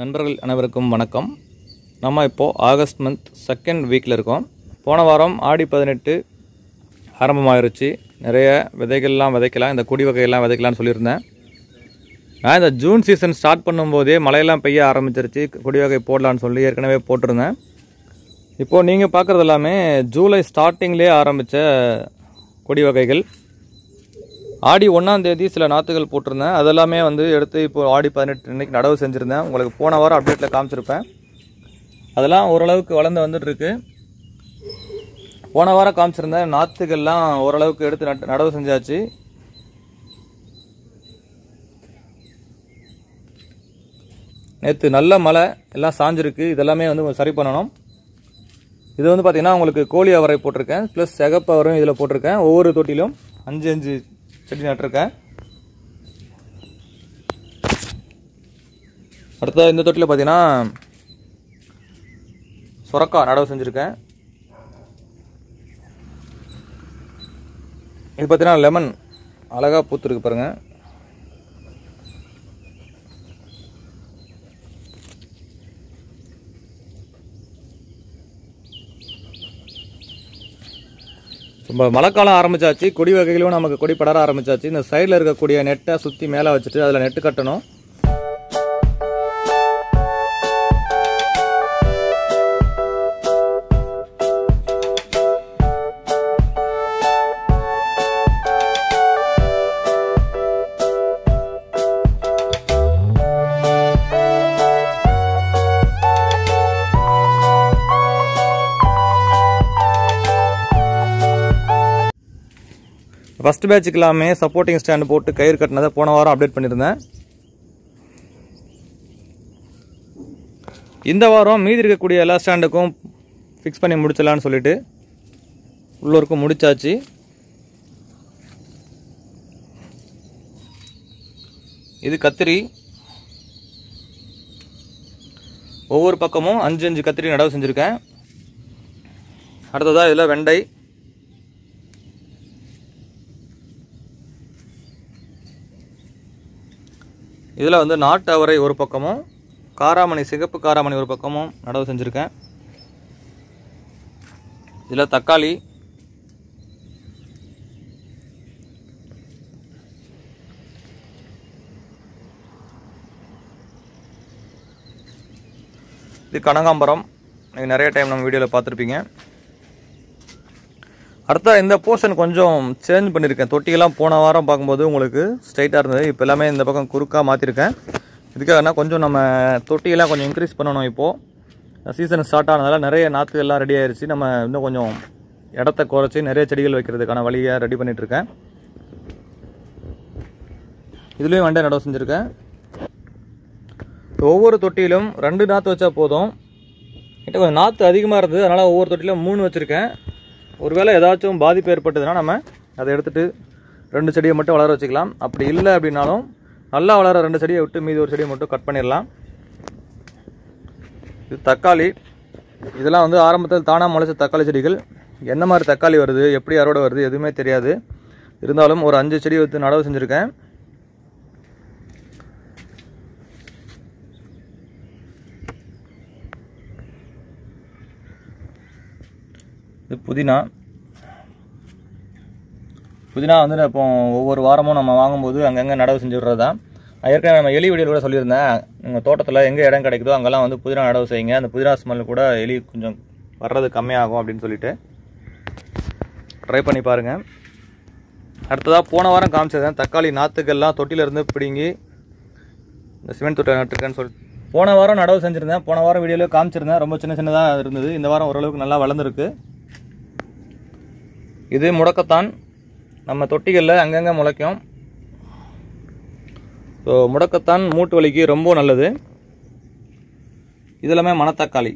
நண்பர்கள் அனைவருக்கும் வணக்கம். நம்ம இப்போது ஆகஸ்ட் மந்த் செகண்ட் வீக்கில் இருக்கோம். போன வாரம் ஆடி பதினெட்டு ஆரம்பமாயிருச்சு. நிறைய விதைகள்லாம் விதைக்கலாம் இந்த கொடி வகையெல்லாம் விதைக்கலாம்னு சொல்லியிருந்தேன். நான் இந்த ஜூன் சீசன் ஸ்டார்ட் பண்ணும்போதே மழையெல்லாம் பெய்ய ஆரம்பிச்சிருச்சு. கொடி வகை போடலான்னு சொல்லி ஏற்கனவே போட்டிருந்தேன். இப்போது நீங்கள் பார்க்குறது எல்லாமே ஜூலை ஸ்டார்டிங்லேயே ஆரம்பித்த கொடி வகைகள். ஆடி ஒன்றாம் தேதி சில நாற்றுகள் போட்டிருந்தேன். அதெல்லாமே வந்து எடுத்து இப்போ ஆடி பதினெட்டு இன்னைக்கு நடவு செஞ்சுருந்தேன். உங்களுக்கு போன வாரம் அப்டேட்டில் காமிச்சிருப்பேன். அதெல்லாம் ஓரளவுக்கு வளர்ந்து வந்துட்டுருக்கு. போன வாரம் காமிச்சிருந்தேன். நாற்றுகள்லாம் ஓரளவுக்கு எடுத்து நடவு செஞ்சாச்சு. நேற்று நல்ல மழை எல்லாம் சாஞ்சிருக்கு. இதெல்லாமே வந்து சரி பண்ணணும். இது வந்து பார்த்திங்கன்னா உங்களுக்கு கோழி அவரை போட்டிருக்கேன். ப்ளஸ் சிகப்பு இதில் போட்டிருக்கேன். ஒவ்வொரு தொட்டிலும் அஞ்சு அஞ்சு செடி நட்டிருக்கேன் அடுத்த இந்த தொட்டியில் பார்த்தீங்கன்னா சுரக்கா நடவு செஞ்சுருக்கேன். இது பார்த்தீங்கன்னா லெமன் அழகாக பூத்துருக்கு பாருங்கள் இப்போ மழைக்காலம் ஆரம்பிச்சாச்சு. கொடி வகைகளும் நமக்கு கொடி படர ஆரம்பிச்சாச்சு. இந்த சைடில் இருக்கக்கூடிய நெட்டை சுற்றி மேலே வச்சுட்டு அதில் நெட்டு கட்டணும். ஃபஸ்ட் பேட்சுக்கு எல்லாமே சப்போர்ட்டிங் ஸ்டாண்டு போட்டு கயிறு கட்டினதை போன வாரம் அப்டேட் பண்ணியிருந்தேன். இந்த வாரம் மீதி இருக்கக்கூடிய எல்லா ஸ்டாண்டுக்கும் ஃபிக்ஸ் பண்ணி முடிச்சிடலான்னு சொல்லிட்டு உள்ளூருக்கும் முடிச்சாச்சு. இது கத்திரி. ஒவ்வொரு பக்கமும் அஞ்சு அஞ்சு கத்திரி நடவு செஞ்சுருக்கேன். அடுத்ததாக இதில் வெண்டை. இதில் வந்து நாட்டு அவரை ஒரு பக்கமும் காராமணி சிகப்பு காராமணி ஒரு பக்கமும் நடவு செஞ்சுருக்கேன். இதில் தக்காளி இது கனகாம்பரம். நீங்கள் நிறைய டைம் நம்ம வீடியோவில் பார்த்துருப்பீங்க. அடுத்த இந்த போர்ஷன் கொஞ்சம் சேஞ்ச் பண்ணியிருக்கேன். தொட்டியெல்லாம் போன வாரம் பார்க்கும்போது உங்களுக்கு ஸ்ட்ரைட்டாக இருந்தது. இப்போ எல்லாமே இந்த பக்கம் குறுக்காக மாற்றிருக்கேன் இதுக்காகனா கொஞ்சம் நம்ம தொட்டியெல்லாம் கொஞ்சம் இன்க்ரீஸ் பண்ணணும் இப்போது சீசன் ஸ்டார்ட் ஆனதால நிறைய நாற்றுகள்லாம் ரெடி ஆயிடுச்சு நம்ம இன்னும் கொஞ்சம் இடத்த குறைச்சி நிறைய செடிகள் வைக்கிறதுக்கான வழியை ரெடி பண்ணிகிட்ருக்கேன் இதுலேயும் வண்டை நடவு செஞ்சுருக்கேன். ஒவ்வொரு தொட்டியிலும் ரெண்டு நாற்று வச்சா போதும். கிட்ட கொஞ்சம் நாற்று அதிகமாக இருந்தது. அதனால் ஒவ்வொரு தொட்டிலும் மூணு வச்சுருக்கேன். ஒருவேளை ஏதாச்சும் பாதிப்பு ஏற்பட்டதுன்னா நம்ம அதை எடுத்துகிட்டு ரெண்டு செடியை மட்டும் வளர வச்சுக்கலாம். அப்படி இல்லை அப்படின்னாலும் நல்லா வளர ரெண்டு செடியை விட்டு மீதி ஒரு செடியை மட்டும் கட் பண்ணிடலாம். இது தக்காளி. இதெல்லாம் வந்து ஆரம்பத்தில் தானாக முளைச்ச தக்காளி செடிகள். என்ன மாதிரி தக்காளி வருது எப்படி அறுவடை வருது எதுவுமே தெரியாது. இருந்தாலும் ஒரு அஞ்சு செடி வைத்து நடவு செஞ்சுருக்கேன். இது புதினா. புதினா வந்து இப்போ ஒவ்வொரு வாரமும் நம்ம வாங்கும்போது அங்கங்கே நடவு செஞ்சு விடுறது தான் ஏற்கனவே நம்ம எலி வீடியோ கூட சொல்லியிருந்தேன். உங்கள் தோட்டத்தில் எங்கே இடம் கிடைக்குதோ அங்கெல்லாம் வந்து புதினா நடவு செய்யுங்க. அந்த புதினா ஸ்மெல் கூட எலி கொஞ்சம் வர்றது கம்மியாகும் அப்படின்னு சொல்லிட்டு ட்ரை பண்ணி பாருங்கள் அடுத்ததாக போன வாரம் காமிச்சதேன் தக்காளி நாற்றுக்கள்லாம் தொட்டிலிருந்து பிடுங்கி இந்த சிமெண்ட் தொட்டை நட்டுருக்கேன்னு சொல்லி போன வாரம் நடவு செஞ்சுருந்தேன். போன வாரம் வீடியோவில் காமிச்சிருந்தேன். ரொம்ப சின்ன சின்னதாக இருந்தது. இந்த வாரம் ஓரளவுக்கு நல்லா வளர்ந்துருக்கு. இது முடக்கத்தான். நம்ம தொட்டிகளில் அங்கங்கே முளைக்கும். ஸோ முடக்கத்தான் மூட்டு வலிக்கு ரொம்ப நல்லது. இது எல்லாமே மணத்தக்காளி.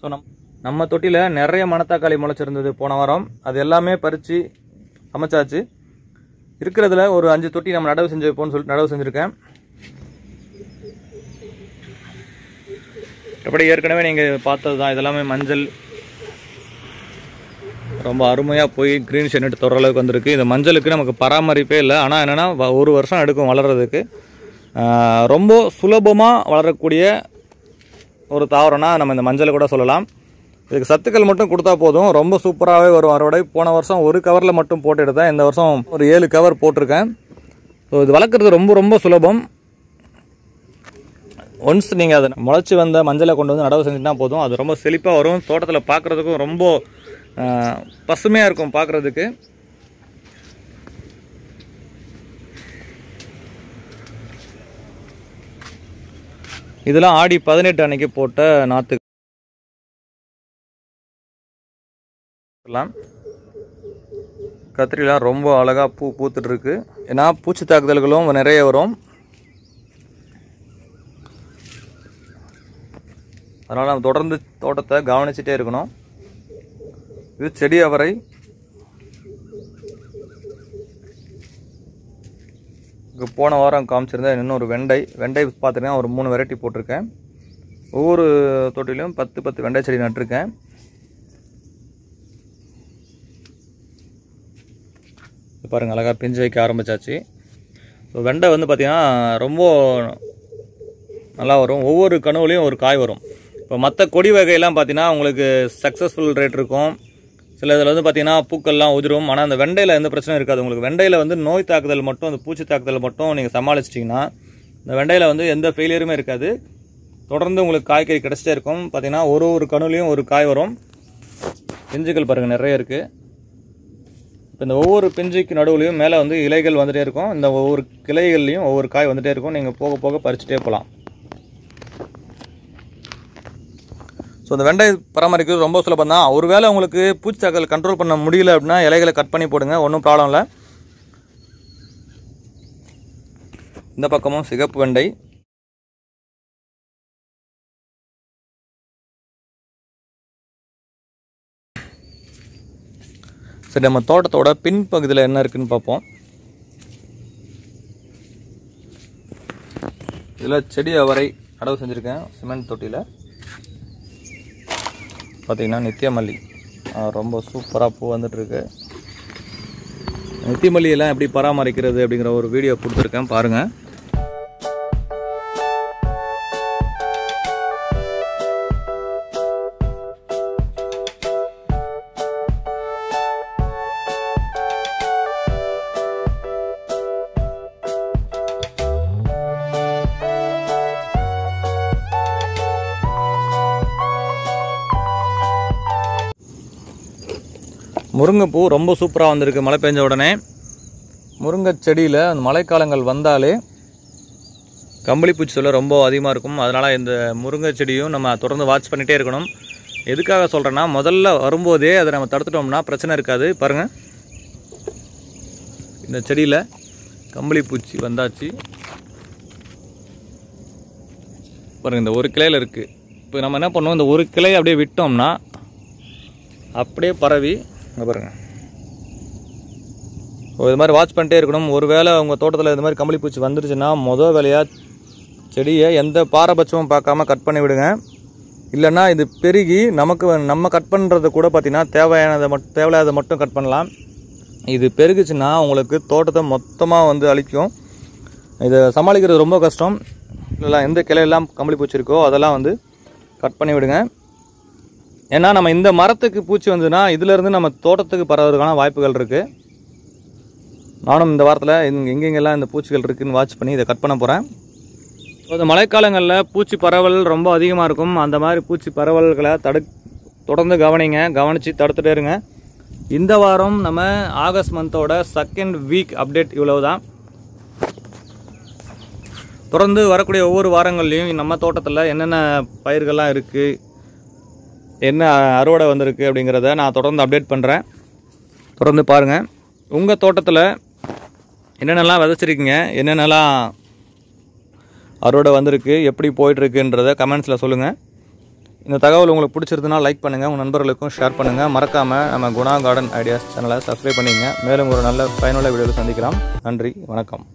ஸோ நம் நம்ம தொட்டியில் நிறைய மணத்தக்காளி முளைச்சிருந்தது போன வாரம். அது எல்லாமே பறித்து சமைச்சாச்சு. இருக்கிறதுல ஒரு அஞ்சு தொட்டி நம்ம நடவு செஞ்சு வைப்போம்னு சொல்லிட்டு நடவு செஞ்சுருக்கேன். எப்படி ஏற்கனவே நீங்கள் பார்த்தது தான் இதெல்லாமே மஞ்சள் ரொம்ப அருமையாக போய் க்ரீன் ஷெட் தொடுற அளவுக்கு வந்திருக்கு. இந்த மஞ்சளுக்கு நமக்கு பராமரிப்பே இல்லை. ஆனால் என்னென்னா ஒரு வருஷம் எடுக்கும் வளர்கிறதுக்கு ரொம்ப சுலபமாக வளரக்கூடிய ஒரு தாவரம்னா நம்ம இந்த மஞ்சளை கூட சொல்லலாம். இதுக்கு சத்துக்கள் மட்டும் கொடுத்தா போதும். ரொம்ப சூப்பராகவே வரும். அறுவடை போன வருஷம் ஒரு கவரில் மட்டும் போட்டு எடுத்தேன் இந்த வருஷம் ஒரு ஏழு கவர் போட்டிருக்கேன். ஸோ இது வளர்க்குறது ரொம்ப ரொம்ப சுலபம். ஒன்ஸ் நீங்கள் அதை முளைச்சி வந்த மஞ்சளை கொண்டு வந்து நடவு செஞ்சுட்டா போதும். அது ரொம்ப செழிப்பாக வரும். தோட்டத்தில் பார்க்குறதுக்கும் ரொம்ப பசுமையாக இருக்கும் பார்க்குறதுக்கு இதெல்லாம் ஆடி பதினெட்டு அன்னைக்கு போட்ட நாற்று கத்திரிலாம் ரொம்ப அழகாக பூ பூத்துட்ருக்கு ஏன்னா பூச்சி தாக்குதல்களும் நிறைய வரும். அதனால் நம்ம தொடர்ந்து தோட்டத்தை கவனிச்சுட்டே இருக்கணும். இது செடி அவரை. இங்கே போன வாரம் காமிச்சிருந்தேன் இன்னொரு வெண்டை. வெண்டை பார்த்துருக்கேன் ஒரு மூணு வெரைட்டி போட்டிருக்கேன். ஒவ்வொரு தொட்டிலையும் பத்து பத்து வெண்டை செடி நட்டிருக்கேன். இது பாருங்கள் அழகாக பிஞ்சு வைக்க ஆரம்பிச்சாச்சு. ஸோ வெண்டை வந்து பார்த்திங்கன்னா ரொம்ப நல்லா வரும். ஒவ்வொரு கனவுலையும் ஒரு காய் வரும். இப்போ மற்ற கொடி வகையெல்லாம் பார்த்தீங்கன்னா உங்களுக்கு சக்ஸஸ்ஃபுல் ரேட் இருக்கும். சில இதில் வந்து பார்த்தீங்கன்னா பூக்கள்லாம் உதிரும். ஆனால் அந்த வெண்டையில் எந்த பிரச்சனையும் இருக்காது. உங்களுக்கு வெண்டையில் வந்து நோய் தாக்குதல் மட்டும் அந்த பூச்சி தாக்குதல் மட்டும் நீங்கள் சமாளிச்சிட்டிங்கன்னா இந்த வெண்டையில் வந்து எந்த ஃபெயிலியருமே இருக்காது. தொடர்ந்து உங்களுக்கு காய்கறி கிடச்சிட்டே இருக்கும். பார்த்தீங்கன்னா ஒரு ஒரு கணுலையும் ஒரு காய் வரும். பிஞ்சுகள் பாருங்கள் நிறைய இருக்குது இப்போ இந்த ஒவ்வொரு பிஞ்சுக்கு நடுவுலையும் மேலே வந்து இலைகள் வந்துகிட்டே இருக்கும். இந்த ஒவ்வொரு கிளைகள்லையும் ஒவ்வொரு காய் வந்துகிட்டே இருக்கும். நீங்கள் போக போக பறிச்சுட்டே போகலாம். ஸோ இந்த வெண்டை பராமரிக்கிறது ரொம்ப சுலபம் தான் ஒருவேளை உங்களுக்கு பூச்சித்தாக்கல் கண்ட்ரோல் பண்ண முடியல அப்படின்னா இலைகளை கட் பண்ணி போடுங்க. ஒன்றும் ப்ராப்ளம் இல்லை. இந்த பக்கமும் சிகப்பு வெண்டை. சரி நம்ம தோட்டத்தோட பின்பகுதியில் என்ன இருக்குன்னு பார்ப்போம். இதில் செடி அவரை நடவு செஞ்சுருக்கேன் சிமெண்ட் தொட்டியில். பார்த்திங்கன்னா நித்தியமல்லி. ரொம்ப சூப்பராக பூ வந்துட்டுருக்கு. நித்தியமல்லியெல்லாம் எப்படி பராமரிக்கிறது அப்படிங்கிற ஒரு வீடியோ கொடுத்துருக்கேன். பாருங்கள் முருங்கைப்பூ ரொம்ப சூப்பராக வந்திருக்கு. மழை பெஞ்ச உடனே முருங்கை செடியில் அந்த மழைக்காலங்கள் வந்தாலே கம்பளிப்பூச்சி சொல்ல ரொம்ப அதிகமாக இருக்கும். அதனால் இந்த முருங்கை செடியும் நம்ம தொடர்ந்து வாட்ச் பண்ணிகிட்டே இருக்கணும். எதுக்காக சொல்கிறேன்னா முதல்ல வரும்போதே அதை நம்ம தடுத்துட்டோம்னா பிரச்சனை இருக்காது. பாருங்கள் இந்த செடியில் கம்பளிப்பூச்சி வந்தாச்சு. பாருங்கள் இந்த ஒரு கிளையில் இருக்குது இப்போ நம்ம என்ன பண்ணுவோம் இந்த ஒரு கிளையை அப்படியே விட்டோம்னா அப்படியே பரவி இங்கே பாருங்கள் ஸோ இது மாதிரி வாட்ச் பண்ணிட்டே இருக்கணும். ஒருவேளை உங்கள் தோட்டத்தில் இது மாதிரி கம்பளி பூச்சி வந்துருச்சுன்னா மொதல் வேலையாக செடியை எந்த பாரபட்சமும் பார்க்காம கட் பண்ணி விடுங்க. இல்லைன்னா இது பெருகி நமக்கு நம்ம கட் பண்ணுறது கூட பார்த்திங்கன்னா தேவையானதை மட்டும் தேவையானதை மட்டும் கட் பண்ணலாம். இது பெருகுச்சுன்னா உங்களுக்கு தோட்டத்தை மொத்தமாக வந்து அழிக்கும். இதை சமாளிக்கிறது ரொம்ப கஷ்டம். இல்லை எந்த கிளையெல்லாம் கம்பளி பூச்சி இருக்கோ அதெல்லாம் வந்து கட் பண்ணி விடுங்க. ஏன்னா நம்ம இந்த மரத்துக்கு பூச்சி வந்ததுன்னா இதிலேருந்து நம்ம தோட்டத்துக்கு பரவுறதுக்கான வாய்ப்புகள் இருக்குது நானும் இந்த வாரத்தில் இங்கே எங்கெங்கெல்லாம் இந்த பூச்சிகள் இருக்குதுன்னு வாட்ச் பண்ணி இதை கட் பண்ண போகிறேன் இந்த மழைக்காலங்களில் பூச்சி பரவல் ரொம்ப அதிகமாக இருக்கும். அந்த மாதிரி பூச்சி பரவல்களை தடு தொடர்ந்து கவனிங்க. கவனித்து தடுத்துட்டே இருங்க. இந்த வாரம் நம்ம ஆகஸ்ட் மந்தோட செகண்ட் வீக் அப்டேட் இவ்வளவு தான் தொடர்ந்து வரக்கூடிய ஒவ்வொரு வாரங்கள்லையும் நம்ம தோட்டத்தில் என்னென்ன பயிர்கள்லாம் இருக்குது என்ன அறுவடை வந்திருக்கு அப்படிங்கிறத நான் தொடர்ந்து அப்டேட் பண்ணுறேன் தொடர்ந்து பாருங்கள் உங்கள் தோட்டத்தில் என்னென்னலாம் விதைச்சிருக்கீங்க? என்னென்னலாம் அறுவடை வந்திருக்கு? எப்படி போயிட்டுருக்குன்றத கமெண்ட்ஸில் சொல்லுங்கள் இந்த தகவல் உங்களுக்கு பிடிச்சிருந்துன்னா லைக் பண்ணுங்கள் உங்கள் நண்பர்களுக்கும் ஷேர் பண்ணுங்கள் மறக்காமல் நம்ம குணா கார்டன் ஐடியாஸ் சேனலை சப்ஸ்கிரைப் பண்ணிங்க மேலும் ஒரு நல்ல பயனுள்ள வீடியோவில் சந்திக்கலாம். நன்றி. வணக்கம்.